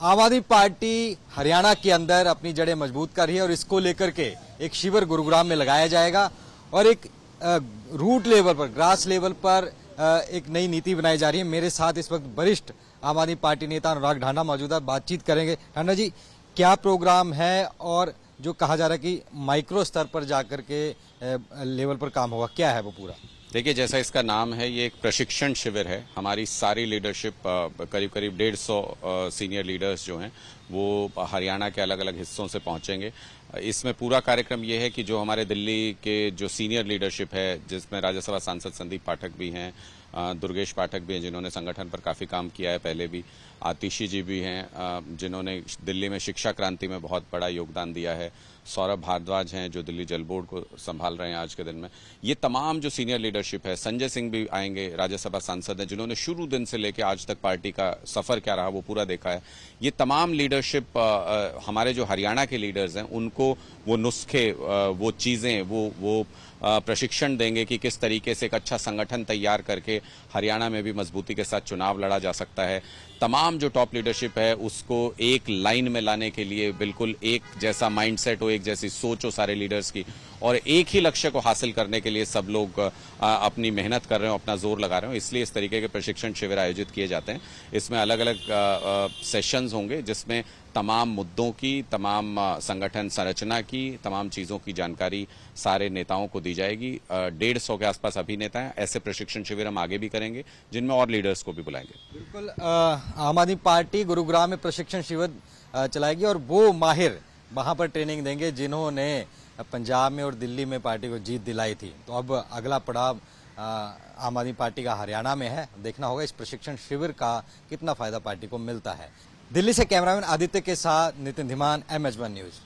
आम आदमी पार्टी हरियाणा के अंदर अपनी जड़ें मज़बूत कर रही है और इसको लेकर के एक शिविर गुरुग्राम में लगाया जाएगा और एक रूट लेवल पर, ग्रास लेवल पर एक नई नीति बनाई जा रही है। मेरे साथ इस वक्त वरिष्ठ आम आदमी पार्टी नेता अनुराग ढांडा मौजूद है। बातचीत करेंगे। ढांडा जी, क्या प्रोग्राम है और जो कहा जा रहा है कि माइक्रो स्तर पर जाकर के लेवल पर काम होगा, क्या है वो पूरा? देखिए, जैसा इसका नाम है, ये एक प्रशिक्षण शिविर है। हमारी सारी लीडरशिप करीब करीब डेढ़ सौ सीनियर लीडर्स जो हैं, वो हरियाणा के अलग अलग हिस्सों से पहुँचेंगे। इसमें पूरा कार्यक्रम ये है कि जो हमारे दिल्ली के जो सीनियर लीडरशिप है, जिसमें राज्यसभा सांसद संदीप पाठक भी हैं दुर्गेश पाठक भी हैं, जिन्होंने संगठन पर काफ़ी काम किया है, पहले भी आतिशी जी भी हैं जिन्होंने दिल्ली में शिक्षा क्रांति में बहुत बड़ा योगदान दिया है, सौरभ भारद्वाज हैं, जो दिल्ली जल बोर्ड को संभाल रहे हैं आज के दिन में। ये तमाम जो सीनियर लीडरशिप है, संजय सिंह भी आएँगे, राज्यसभा सांसद हैं, जिन्होंने शुरू दिन से लेकर आज तक पार्टी का सफ़र क्या रहा, वो पूरा देखा है। ये तमाम लीडरशिप हमारे जो हरियाणा के लीडर्स हैं, उनको वो नुस्खे वो चीज़ें, वो वो प्रशिक्षण देंगे कि किस तरीके से एक अच्छा संगठन तैयार करके हरियाणा में भी मजबूती के साथ चुनाव लड़ा जा सकता है। तमाम जो टॉप लीडरशिप है, उसको एक लाइन में लाने के लिए बिल्कुल एक जैसा माइंडसेट हो, एक जैसी सोच हो सारे लीडर्स की। और एक ही लक्ष्य को हासिल करने के लिए सब लोग अपनी मेहनत कर रहे हो, अपना ज़ोर लगा रहे हो। इसलिए इस तरीके के प्रशिक्षण शिविर आयोजित किए जाते हैं। इसमें अलग अलग सेशंस होंगे, जिसमें तमाम मुद्दों की, तमाम संगठन संरचना की, तमाम चीज़ों की जानकारी सारे नेताओं को दी जाएगी। डेढ़ सौ के आसपास अभी नेता हैं। ऐसे प्रशिक्षण शिविर हम आगे भी करेंगे, जिनमें और लीडर्स को भी बुलाएँगे। बिल्कुल आम आदमी पार्टी गुरुग्राम में प्रशिक्षण शिविर चलाएगी और वो माहिर वहाँ पर ट्रेनिंग देंगे जिन्होंने पंजाब में और दिल्ली में पार्टी को जीत दिलाई थी। तो अब अगला पड़ाव आम आदमी पार्टी का हरियाणा में है। देखना होगा इस प्रशिक्षण शिविर का कितना फ़ायदा पार्टी को मिलता है। दिल्ली से कैमरामैन आदित्य के साथ नितिन धीमान एम न्यूज़।